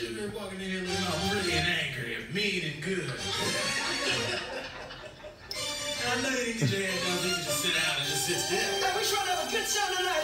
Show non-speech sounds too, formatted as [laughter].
You been walking in here looking all pretty and angry and mean and good. and [laughs] I know you get your hands down, you can just sit down and just sit still. Hey, we trying to have a good show tonight.